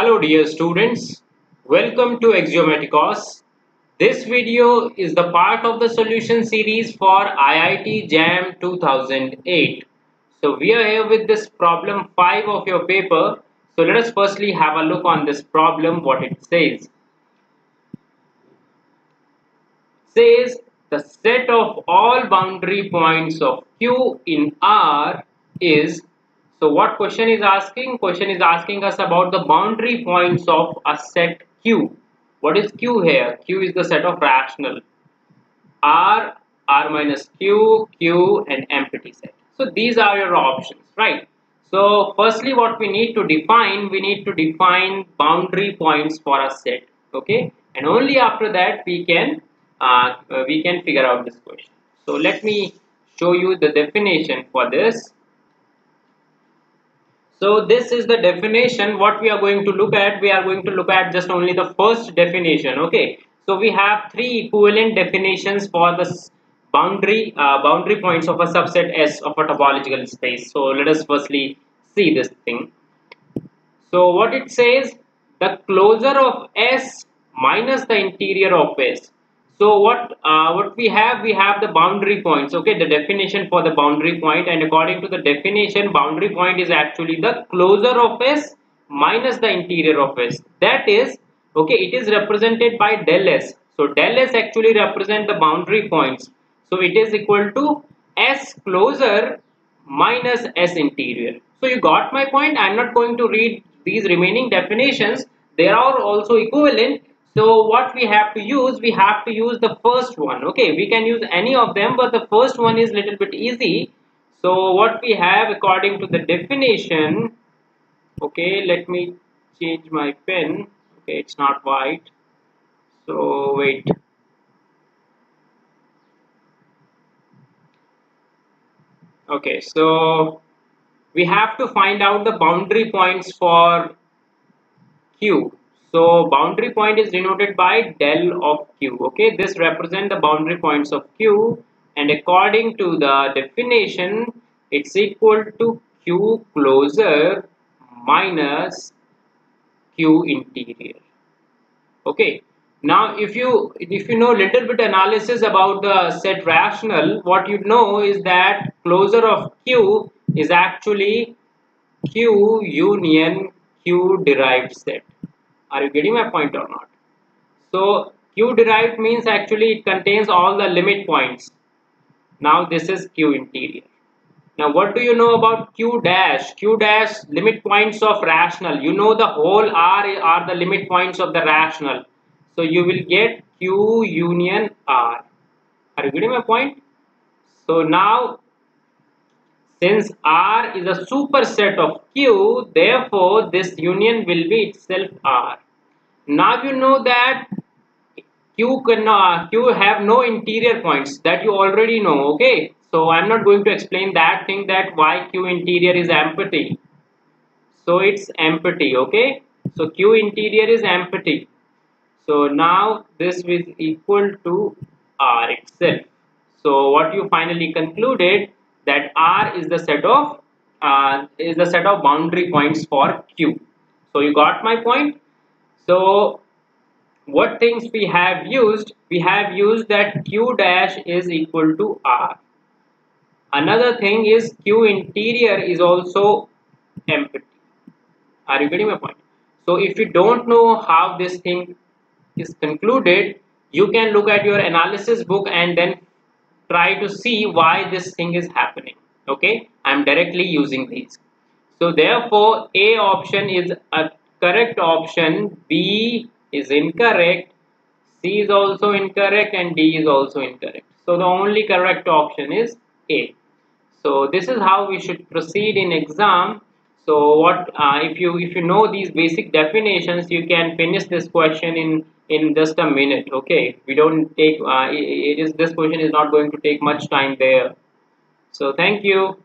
Hello dear students, welcome to Axiomatikos. This video is the part of the solution series for IIT JAM 2008. So we are here with this problem 5 of your paper. So let us firstly have a look on this problem what it says. It says the set of all boundary points of Q in R is so what question is asking? Question is asking us about the boundary points of a set Q. What is Q here? Q is the set of rational. R, R minus Q, Q and empty set. So these are your options, right? So firstly what we need to define, we need to define boundary points for a set, okay? And only after that we can uh, we can figure out this question. So let me show you the definition for this so this is the definition what we are going to look at. We are going to look at just only the first definition. Okay. So we have three equivalent definitions for the boundary uh, boundary points of a subset S of a topological space. So let us firstly see this thing. So what it says the closure of S minus the interior of S so what uh, what we have we have the boundary points okay? The definition for the boundary point and according to the definition boundary point is actually the closure of s minus the interior of s. That is okay it is represented by del s. So del s actually represent the boundary points. So it is equal to s closure minus s interior. So you got my point? I'm not going to read these remaining definitions. They are also equivalent so what we have to use we have to use the first one. Okay we can use any of them but the first one is a little bit easy. So what we have according to the definition okay let me change my pen. Okay it's not white. So wait. Okay so we have to find out the boundary points for q so boundary point is denoted by del of q. Okay, this represent the boundary points of q and according to the definition it's equal to q closure minus q interior. Okay, now if you if you know little bit analysis about the set rational what you know is that closure of q is actually q union q derived set are you getting my point or not? So Q derived means actually it contains all the limit points. Now this is Q interior. Now what do you know about Q dash? Q dash limit points of rational. You know the whole R are the limit points of the rational. So you will get Q union R. Are you getting my point? So now since R is a superset of Q, therefore this union will be itself R. Now you know that Q cannot uh, Q have no interior points that you already know. Okay, so I'm not going to explain that thing that why Q interior is empty. So it's empty. Okay, so Q interior is empty. So now this is equal to R itself. So what you finally concluded that R is the set of uh, is the set of boundary points for Q. So you got my point. So what things we have used? We have used that Q dash is equal to R. Another thing is Q interior is also empty. Are you getting my point? So if you don't know how this thing is concluded, you can look at your analysis book and then try to see why this thing is happening okay? I'm directly using these. So therefore a option is a correct option b is incorrect c is also incorrect and d is also incorrect. So the only correct option is a. So this is how we should proceed in exam. So what uh, if you if you know these basic definitions you can finish this question in in just a minute okay? We don't take uh, it is this question is not going to take much time there. So thank you